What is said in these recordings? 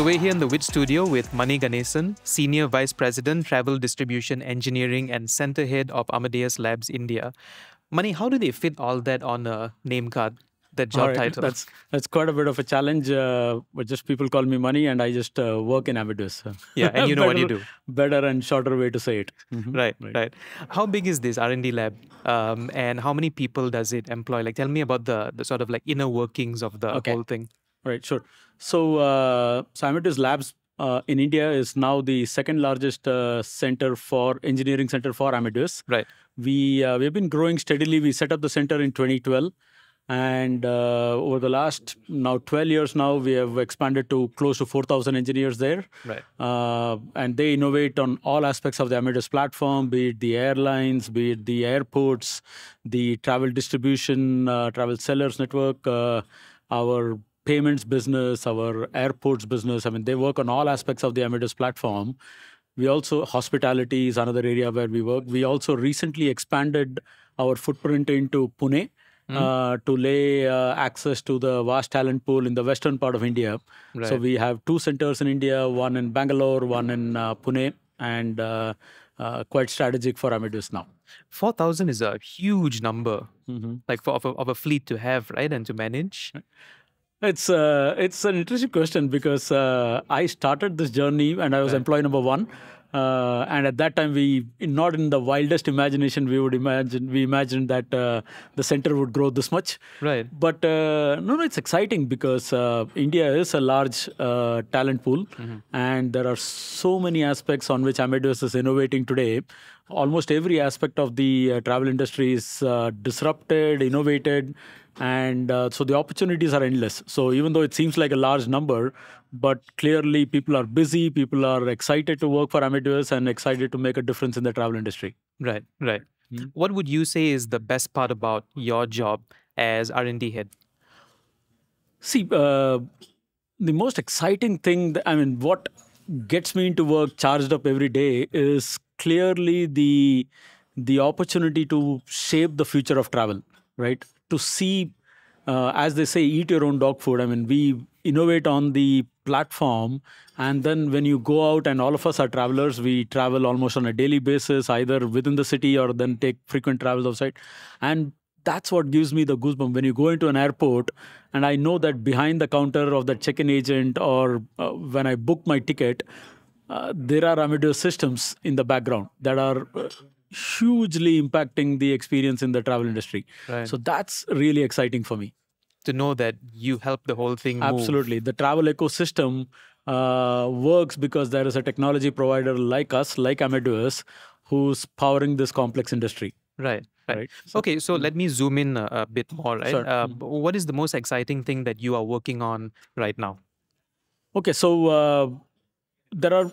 So we're here in the WIT studio with Mani Ganeshan, Senior Vice President, Travel Distribution Engineering and Center Head of Amadeus Labs India. Mani, how do they fit all that on a name card? That job right. title. That's that's quite a bit of a challenge. Uh, but just people call me Mani, and I just uh, work in Amadeus. Yeah, and you know what you do. Better and shorter way to say it. Mm-hmm. Right, right, right, How big is this R and D lab, um, and how many people does it employ? Like, tell me about the the sort of like inner workings of the okay. whole thing. Right, sure. So, uh, Labs uh, in India is now the second largest uh, center for engineering center for Amadeus. Right. We uh, we've been growing steadily. We set up the center in 2012 and uh, over the last now 12 years now we have expanded to close to 4000 engineers there right uh, and they innovate on all aspects of the amadeus platform be it the airlines be it the airports the travel distribution uh, travel sellers network uh, our payments business our airports business i mean they work on all aspects of the amadeus platform we also hospitality is another area where we work we also recently expanded our footprint into pune mm. uh, to lay uh, access to the vast talent pool in the western part of India. Right. So we have two centers in India, one in Bangalore, one in uh, Pune, and uh, uh, quite strategic for Amadeus now. 4,000 is a huge number, mm-hmm. like for of a, of a, fleet to have, right, and to manage. It's uh, it's an interesting question because I started this journey and I was right. employee number one. Uh, and at that time, we not in the wildest imagination we would imagine we imagined that uh, the center would grow this much. Right. But uh, no, no, it's exciting because uh, India is a large uh, talent pool, mm-hmm. and there are so many aspects on which Amadeus is innovating today. Almost every aspect of the uh, travel industry is disrupted, innovated, and so the opportunities are endless. So even though it seems like a large number, but clearly people are busy people are excited to work for amadeus and excited to make a difference in the travel industry right right mm-hmm. what would you say is the best part about your job as r&d head see uh, the most exciting thing that, i mean what gets me into work charged up every day is clearly the the opportunity to shape the future of travel right to see uh, as they say eat your own dog food. I mean we innovate on the platform and then when you go out and all of us are travelers we travel almost on a daily basis either within the city or then take frequent travels outside. And that's what gives me the goosebump when you go into an airport and i know that behind the counter of the check-in agent or uh, when i book my ticket uh, there are amadeus systems in the background that are uh, hugely impacting the experience in the travel industry right. so that's really exciting for me to know that you help the whole thing move. Absolutely. The travel ecosystem uh, works because there is a technology provider like us, like Amadeus, who's powering this complex industry. Right. Right. right. So, okay, so let me zoom in a, a bit more. Right. Sure. Uh, mm What is the most exciting thing that you are working on right now? Okay, so uh, there are.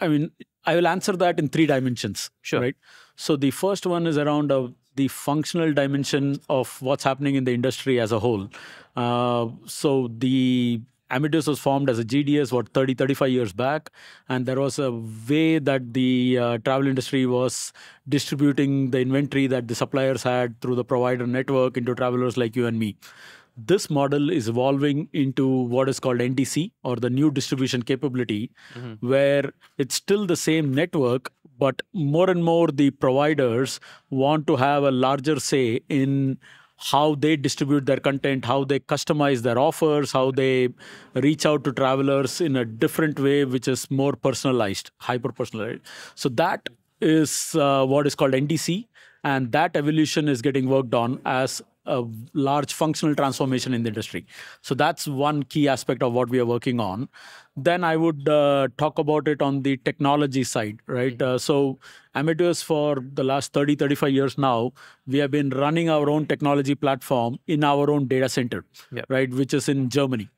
I mean, I will answer that in three dimensions. Sure. Right. So the first one is around a the functional dimension of what's happening in the industry as a whole. Uh, so the Amadeus was formed as a GDS, what, 30, 35 years back. And there was a way that the uh, travel industry was distributing the inventory that the suppliers had through the provider network into travelers like you and me. This model is evolving into what is called NDC or the new distribution capability, mm-hmm. where it's still the same network, but more and more the providers want to have a larger say in how they distribute their content, how they customize their offers, how they reach out to travelers in a different way, which is more personalized, hyper personalized. So that is uh, what is called NDC, and that evolution is getting worked on as a large functional transformation in the industry. So that's one key aspect of what we are working on. Then I would uh, talk about it on the technology side, right? Mm-hmm. Uh, so Amadeus for the last 30, 35 years now, we have been running our own technology platform in our own data center, yep. right? Which is in Germany.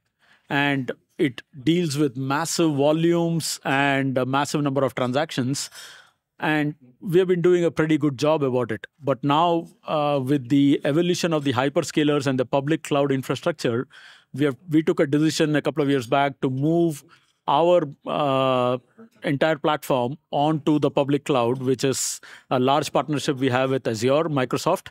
And it deals with massive volumes and a massive number of transactions and we have been doing a pretty good job about it. But now, uh, with the evolution of the hyperscalers and the public cloud infrastructure, we have we took a decision a couple of years back to move our uh, entire platform onto the public cloud, which is a large partnership we have with Azure, Microsoft,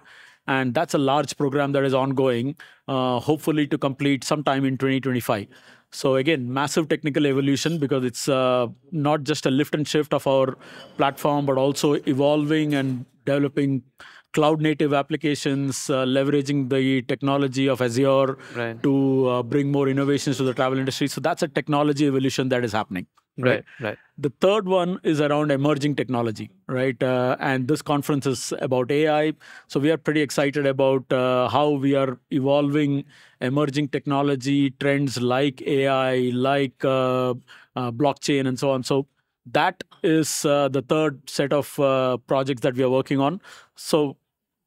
and that's a large program that is ongoing, uh, hopefully to complete sometime in 2025. So again, massive technical evolution because it's uh, not just a lift and shift of our platform, but also evolving and developing cloud native applications, uh, leveraging the technology of Azure Right. to uh, bring more innovations to the travel industry. So that's a technology evolution that is happening. Right. Right. The third one is around emerging technology, right? Uh, and this conference is about AI. So we are pretty excited about uh, how we are evolving emerging technology trends like AI, like uh, uh, blockchain, and so on. So that is uh, the third set of uh, projects that we are working on. So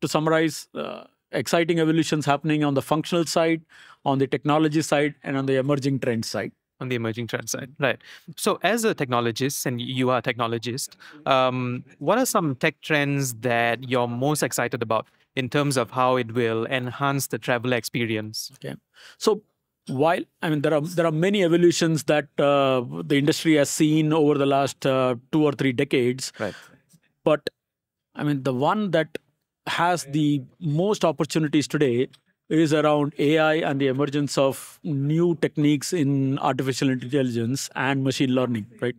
to summarize, uh, exciting evolutions happening on the functional side, on the technology side, and on the emerging trend side. On the emerging trend side. Right. So, as a technologist, and you are a technologist, um, what are some tech trends that you're most excited about in terms of how it will enhance the traveler experience? Okay. So while I mean there are there are many evolutions that uh, the industry has seen over the last uh, two or three decades, Right. but I mean the one that has the most opportunities today is around AI and the emergence of new techniques in artificial intelligence and machine learning, right?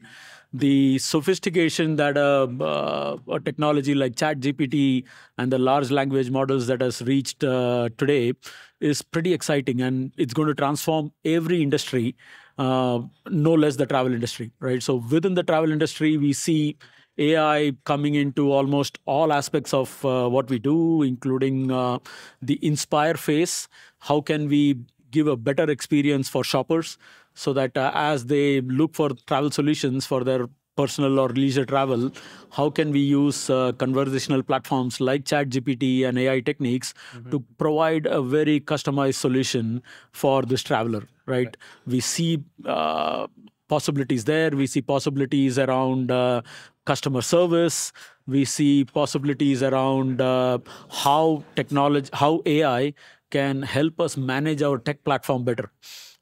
The sophistication that a, uh, a technology like ChatGPT and the large language models that has reached uh, today is pretty exciting, and it's going to transform every industry, uh, no less the travel industry, right? So within the travel industry, we see AI coming into almost all aspects of uh, what we do, including uh, the inspire phase. How can we give a better experience for shoppers so that uh, as they look for travel solutions for their personal or leisure travel, how can we use uh, conversational platforms like ChatGPT and AI techniques to provide a very customized solution for this traveler, right? We see uh, possibilities there. We see possibilities around uh, customer service. We see possibilities around uh, how technology, how AI can help us manage our tech platform better,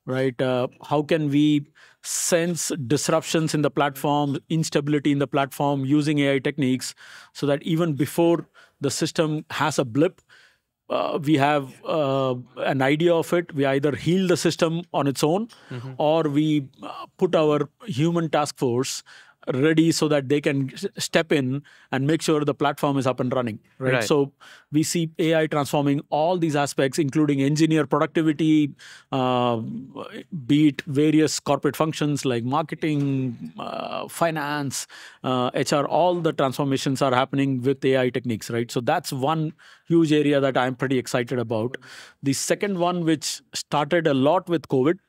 right? Uh, how can we sense disruptions in the platform, instability in the platform using AI techniques so that even before the system has a blip, uh, we have uh, an idea of it. We either heal the system on its own or we uh, put our human task force ready so that they can step in and make sure the platform is up and running right, Right. so we see ai transforming all these aspects including engineer productivity uh, be it various corporate functions like marketing uh, finance uh, hr all the transformations are happening with ai techniques right? So that's one huge area that i'm pretty excited about. The second one which started a lot with covid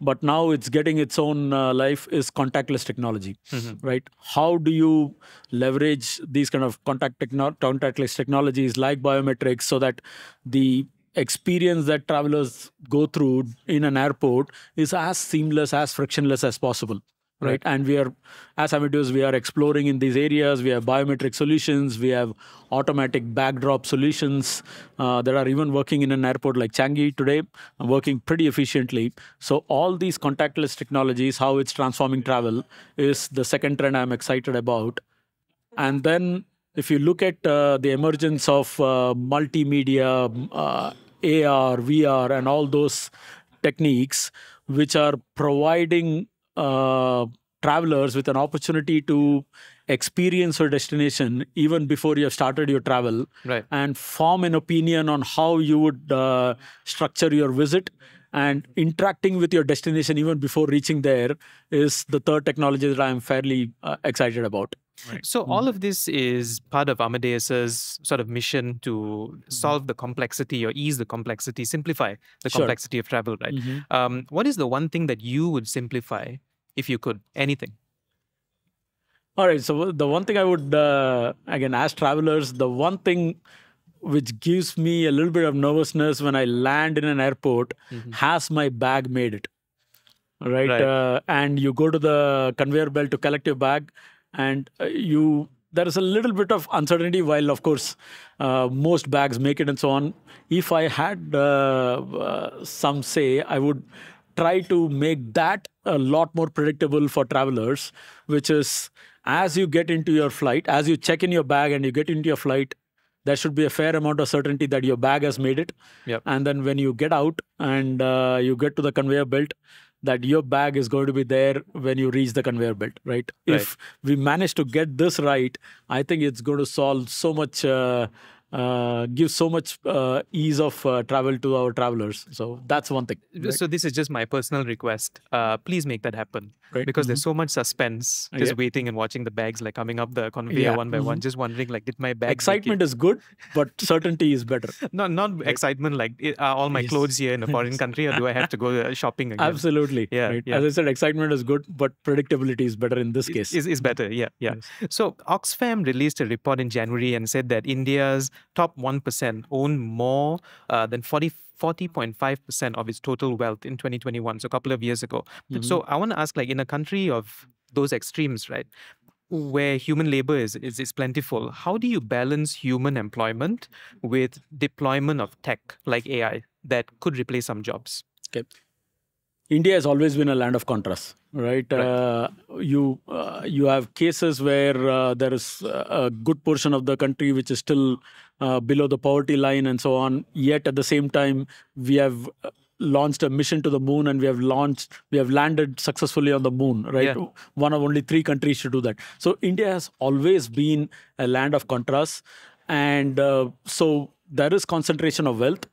but now it's getting its own uh, life is contactless technology right? How do you leverage these kind of contact techno- contactless technologies like biometrics so that the experience that travelers go through in an airport is as seamless as frictionless as possible right, and we are as Amadeus, we are exploring in these areas. We have biometric solutions. We have automatic bag drop solutions uh, that are even working in an airport like changi today uh, working pretty efficiently. So all these contactless technologies how it's transforming travel is the second trend i'm excited about. And then if you look at uh, the emergence of uh, multimedia, uh, AR, VR, and all those techniques, which are providing uh, travelers with an opportunity to experience your destination even before you have started your travel Right. and form an opinion on how you would uh, structure your visit and interacting with your destination even before reaching there is the third technology that i'm fairly uh, excited about So all of this is part of Amadeus's sort of mission to solve the complexity or ease the complexity, simplify the Sure. complexity of travel, right? Mhm. Um, what is the one thing that you would simplify if you could? Anything. All right. So the one thing I would uh, again as travelers, the one thing which gives me a little bit of nervousness when I land in an airport has my bag made it. Right. Right. Uh, and you go to the conveyor belt to collect your bag, and uh, you there is a little bit of uncertainty. While of course uh, most bags make it and so on. If I had uh, uh, some say, I would try to make that a lot more predictable for travelers, which is as you get into your flight, as you check in your bag and you get into your flight, there should be a fair amount of certainty that your bag has made it. Yep. And then when you get out and uh, you get to the conveyor belt, that your bag is going to be there when you reach the conveyor belt, right? Right. If we manage to get this right, I think it's going to solve so much. Uh, uh, give so much uh, ease of uh, travel to our travelers. So that's one thing. right? So this is just my personal request. Uh, please make that happen Right. because there's so much suspense just Yeah. waiting and watching the bags like coming up the conveyor Yeah. one by one. Mhm. Just wondering like, did my bag? Excitement is good, but certainty is better. Not not excitement like are all my Yes. clothes here in a foreign country or do I have to go uh, shopping again? Absolutely. Yeah, right. yeah. As I said, excitement is good, but predictability is better in this case. Is, is better, yeah, yeah. So Oxfam released a report in January and said that India's top 1% own more uh, than 40, 40.5% of its total wealth in 2021, so a couple of years ago. Mm-hmm. So I want to ask, like in a country of those extremes, right, where human labor is, is, is plentiful, how do you balance human employment with deployment of tech like AI that could replace some jobs? Okay. India has always been a land of contrasts, right? Right. Uh, you uh, you have cases where uh, there is uh, a good portion of the country which is still uh, below the poverty line and so on. Yet at the same time, we have uh, launched a mission to the moon and we have launched we have landed successfully on the moon right Yeah. one of only three countries to do that so india has always been a land of contrasts and uh, so there is concentration of wealth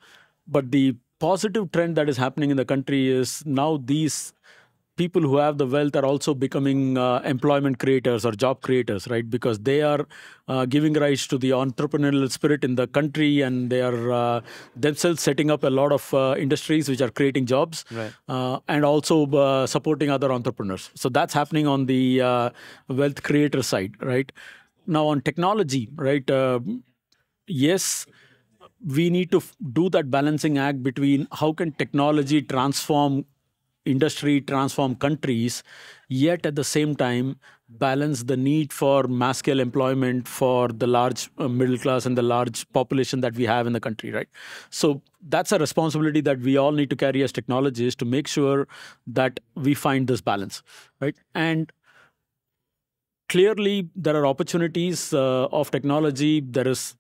but the positive trend that is happening in the country is now these people who have the wealth are also becoming uh, employment creators or job creators right? Because they are uh, giving rise to the entrepreneurial spirit in the country and they are uh, themselves setting up a lot of uh, industries which are creating jobs Right. uh, and also uh, supporting other entrepreneurs. So that's happening on the uh, wealth creator side right? Now on technology right yes we need to do that balancing act between how can technology transform industry transform countries yet at the same time balance the need for mass scale employment for the large uh, middle class and the large population that we have in the country right? So that's a responsibility that we all need to carry as technologists to make sure that we find this balance right? And clearly there are opportunities uh, of technology. There is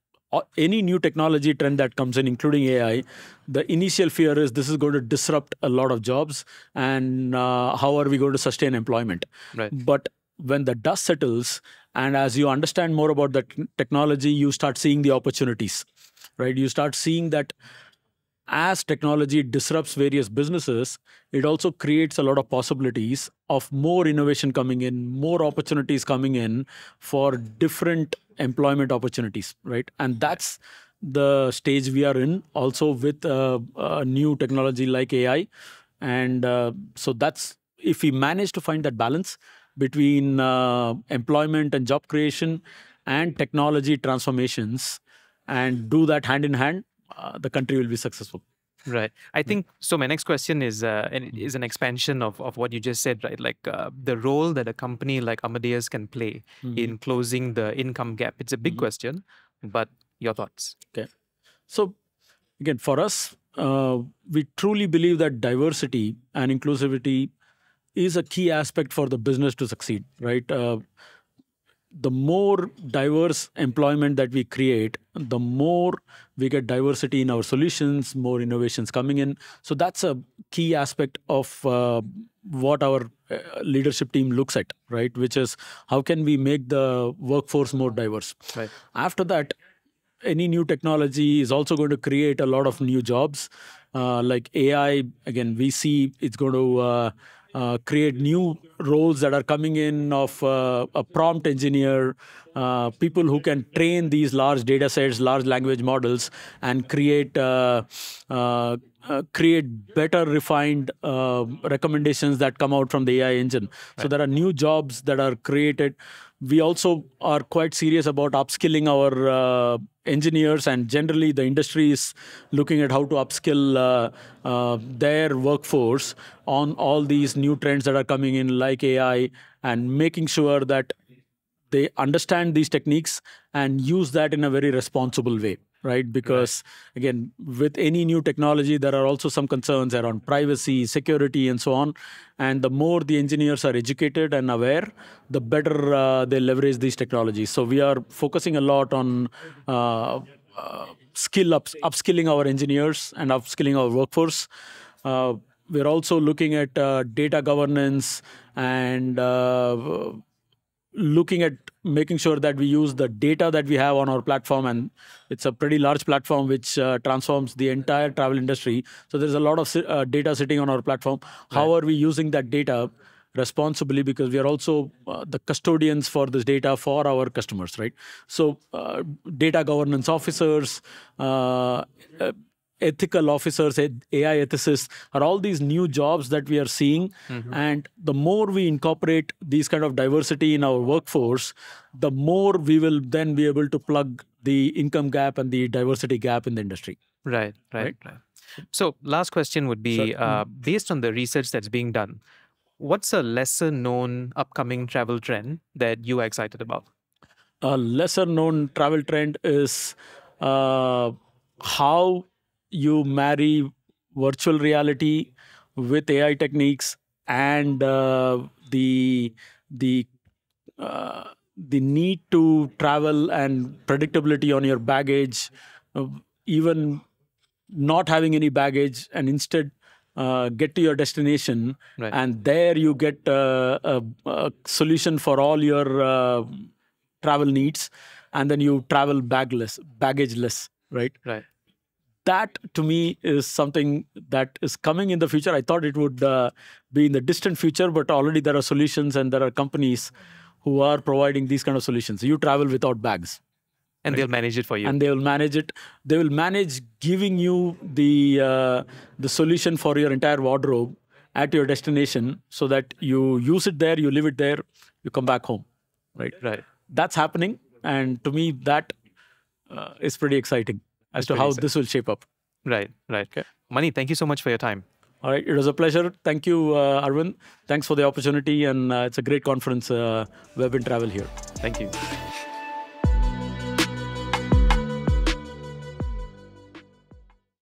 any new technology trend that comes in including ai the initial fear is this is going to disrupt a lot of jobs and uh, how are we going to sustain employment Right. but when the dust settles and as you understand more about the technology you start seeing the opportunities right you start seeing that as technology disrupts various businesses, it also creates a lot of possibilities of more innovation coming in, more opportunities coming in for different employment opportunities, right? And that's the stage we are in also with uh, uh, new technology like AI. And uh, so that's if we manage to find that balance between uh, employment and job creation and technology transformations and do that hand in hand, uh, the country will be successful. Right. I think so. My next question is uh, it is an expansion of, of what you just said, right? Like uh, the role that a company like Amadeus can play in closing the income gap. It's a big question, but your thoughts? Okay. So, again, for us, uh, we truly believe that diversity and inclusivity is a key aspect for the business to succeed, right? The more diverse employment that we create, the more we get diversity in our solutions, more innovations coming in. So that's a key aspect of uh, what our uh, leadership team looks at, right? Which is how can we make the workforce more diverse? Right. After that, any new technology is also going to create a lot of new jobs. Uh, like AI, again, we see it's going to uh, uh, create new roles that are coming in of uh, a prompt engineer, uh, people who can train these large data sets, large language models, and create uh, uh, uh, create better refined uh, recommendations that come out from the AI engine. So there are new jobs that are created. We also are quite serious about upskilling our uh, engineers, and generally the industry is looking at how to upskill uh, uh, their workforce on all these new trends that are coming in, like AI, and making sure that they understand these techniques and use that in a very responsible way right? Because again with any new technology there are also some concerns around privacy security and so on. And the more the engineers are educated and aware the better uh, they leverage these technologies. So we are focusing a lot on uh, uh, skill ups upskilling our engineers and upskilling our workforce. Uh, we're also looking at uh, data governance and uh, looking at making sure that we use the data that we have on our platform and it's a pretty large platform which uh, transforms the entire travel industry. So there's a lot of uh, data sitting on our platform. How are we using that data responsibly? Because we are also uh, the custodians for this data for our customers right? So uh, data governance officers uh, uh, ethical officers, AI ethicists are all these new jobs that we are seeing. Mm-hmm. And the more we incorporate these kind of diversity in our workforce, the more we will then be able to plug the income gap and the diversity gap in the industry. Right, right, right. right. So, last question would be uh, mm-hmm. based on the research that's being done, what's a lesser known upcoming travel trend that you are excited about? A lesser known travel trend is uh, how you marry virtual reality with AI techniques and uh, the the uh, the need to travel and predictability on your baggage, uh, even not having any baggage, and instead uh, get to your destination, right. and there you get uh, a, a, solution for all your uh, travel needs, and then you travel bagless, baggageless, right? Right that to me is something that is coming in the future. I thought it would uh, be in the distant future, but already there are solutions and there are companies who are providing these kind of solutions. You travel without bags. And right? they'll manage it for you. And they will manage it. They will manage giving you the uh, the solution for your entire wardrobe at your destination, so that you use it there, you leave it there, you come back home. Right. Right. That's happening, and to me, that uh, is pretty exciting as to how this will shape up. Right, right. Okay. Mani, thank you so much for your time. All right, it was a pleasure. Thank you, uh, Arvindh. Thanks for the opportunity, and uh, it's a great conference, uh, Web in Travel here. Thank you.